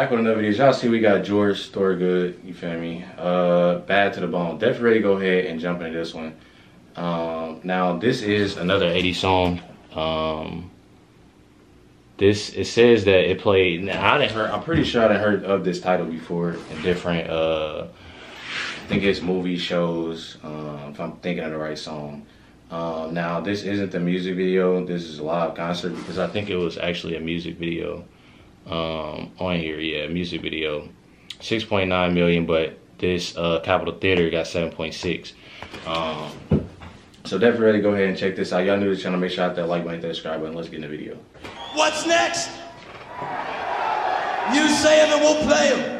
back with another video. Y'all see, we got George Thorogood. You feel me? Uh, bad to the bone. Definitely ready to go ahead and jump into this one. Um, now this is another 80 song. Um, this it says that it played. Now I didn't heard. I'm pretty sure I didn't heard of this title before in different. Uh, I think it's movie shows. Uh, if I'm thinking of the right song. Um, now this isn't the music video. This is a live concert because I think it was actually a music video um, on here. Yeah, music video. 6.9 million, but this uh, Capitol Theater got 7.6. Um, so definitely go ahead and check this out. Y'all new to the channel, make sure you hit that like button, that subscribe button. Let's get in the video. What's next? You say them and we'll play them.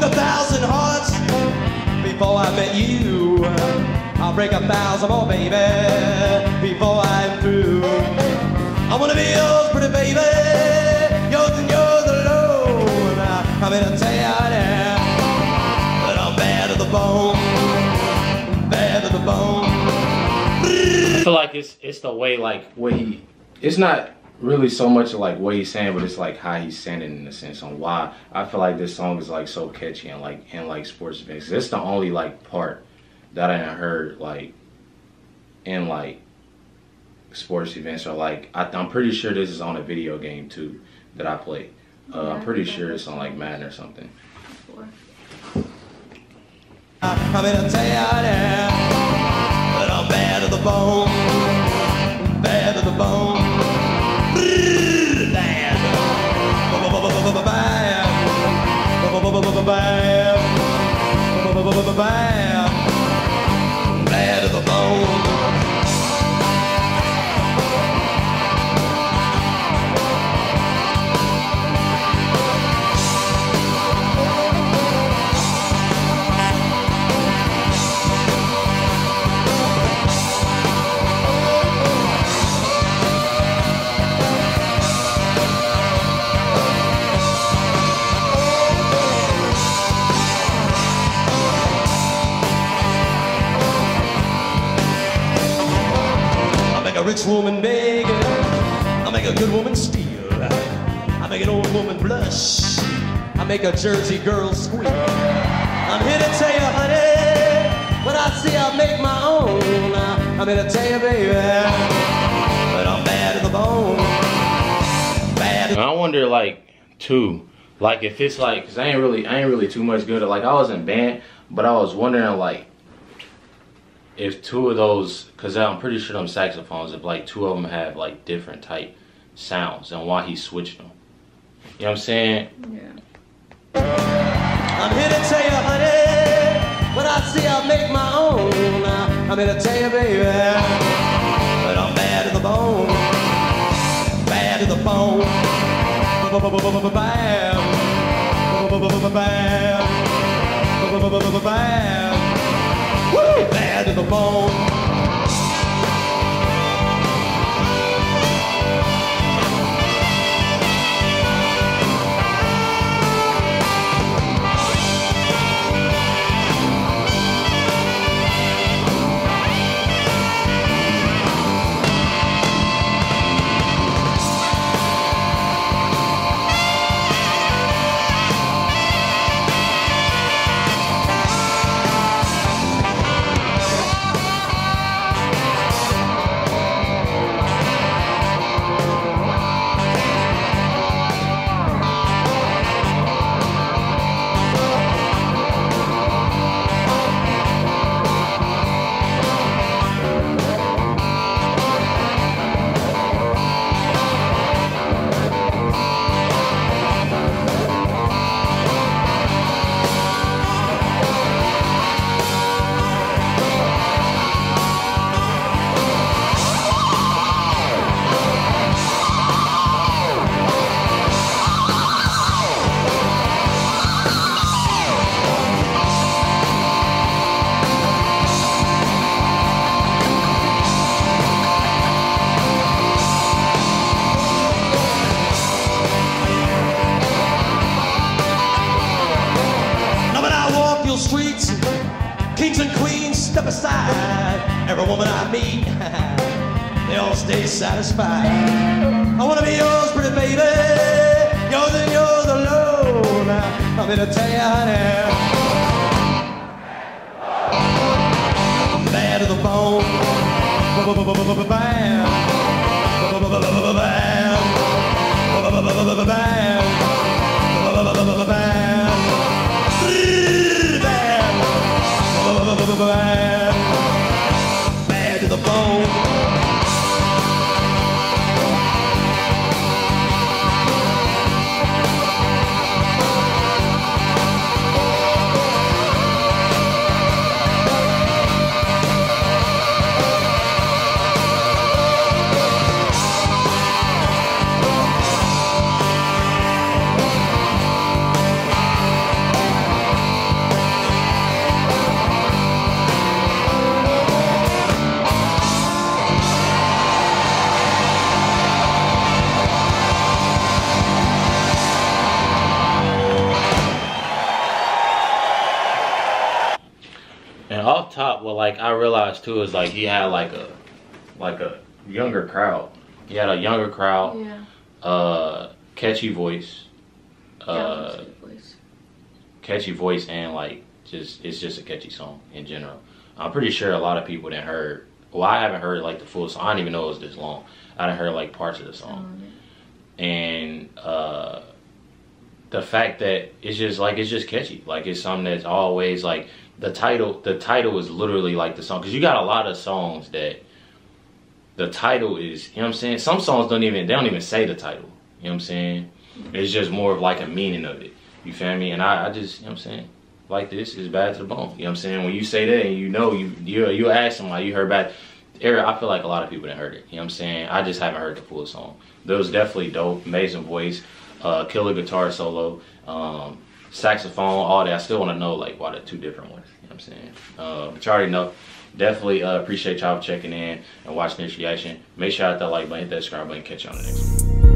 Broke a thousand hearts before I met you. I'll break a thousand more, baby, before I'm through. I wanna be yours, pretty baby, yours and yours alone. I'm tell you now that I'm bad to the bone, bad to the bone. I feel like it's it's the way like where he it's not really so much like what he's saying, but it's like how he's saying it in a sense on why I feel like this song is like so catchy and like in like sports events. It's the only like part that I heard like in like sports events or like I, I'm pretty sure this is on a video game too that I play. Uh, I'm pretty sure it's on like Madden or something. I'm bad, rich woman beg. I make a good woman steal. I make an old woman blush. I make a Jersey girl squeal. I'm here to tell you, honey, when I see I make my own. I'm here to tell you, baby, but I'm bad to the bone. Bad. I wonder, like, too, like if it's like, cause I ain't really, I ain't really too much good at. Like I was in band, but I was wondering, like, if two of those, cause I'm pretty sure them saxophones, if like two of them have like different type sounds, and why he switched them. You know what I'm saying? Yeah. I'm here to tell you, honey, I see I make my own. I'm here to tell you, baby, that I'm bad to the bone, bad to the bone, bad, Woo! To the bone. Nashville streets, kings and queens step aside. Every woman I meet, they all stay satisfied. I wanna be yours, pretty baby, yours and yours alone. I'm here to tell you, honey. Bad to the bone, bam. Bad to the bone. Like I realized too is like he had like a like a younger crowd. He had a younger crowd, Yeah. uh, catchy voice, uh, voice. catchy voice, and like just it's just a catchy song in general. I'm pretty sure a lot of people that heard. Well, I haven't heard like the full song. I didn't even know it was this long. I didn't heard like parts of the song. Um, and uh the fact that it's just like it's just catchy like it's something that's always like the title the title is literally like the song because you got a lot of songs that the title is you know what i'm saying some songs don't even they don't even say the title you know what i'm saying it's just more of like a meaning of it you feel me and i, I just you know what i'm saying like this is bad to the bone you know what i'm saying when you say that and you know you you, you ask somebody you heard bad Eric, I feel like a lot of people didn't heard it. You know what I'm saying? I just haven't heard the full song. That was definitely dope. Amazing voice. Uh, killer guitar solo. Um, saxophone, all that. I still want to know, like, why the two different ones. You know what I'm saying? Uh, but you already know. Definitely uh, appreciate y'all checking in and watching this reaction. Make sure you hit that like button, hit that subscribe button, catch you on the next one.